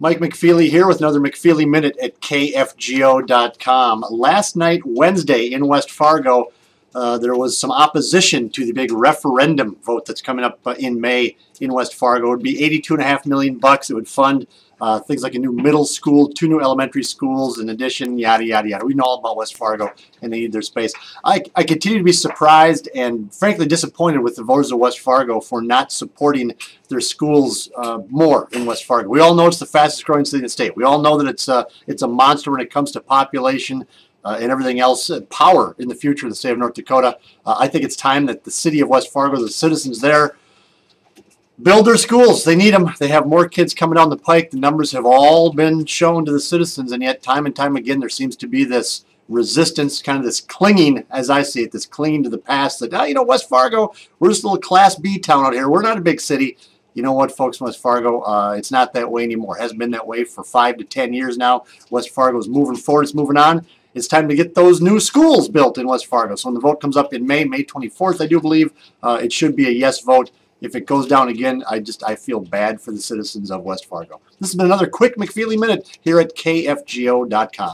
Mike McFeely here with another McFeely Minute at KFGO.com. Last night, Wednesday, in West Fargo, uh, there was some opposition to the big referendum vote that's coming up uh, in May in West Fargo. It would be 82 and a half million bucks. It would fund uh, things like a new middle school, two new elementary schools in addition, yada, yada, yada. We know all about West Fargo and they need their space. I, I continue to be surprised and frankly disappointed with the voters of West Fargo for not supporting their schools uh, more in West Fargo. We all know it's the fastest growing city in the state. We all know that it's a, it's a monster when it comes to population, uh, and everything else, uh, power in the future of the state of North Dakota. Uh, I think it's time that the city of West Fargo, the citizens there, build their schools. They need them. They have more kids coming down the pike. The numbers have all been shown to the citizens, and yet time and time again there seems to be this resistance, kind of this clinging, as I see it, this clinging to the past that, oh, you know, West Fargo, we're just a little Class B town out here. We're not a big city. You know what, folks, West Fargo, uh, it's not that way anymore. It hasn't been that way for five to ten years now. West Fargo is moving forward. It's moving on it's time to get those new schools built in West Fargo. So when the vote comes up in May, May 24th, I do believe, uh, it should be a yes vote. If it goes down again, I just I feel bad for the citizens of West Fargo. This has been another quick McFeely Minute here at KFGO.com.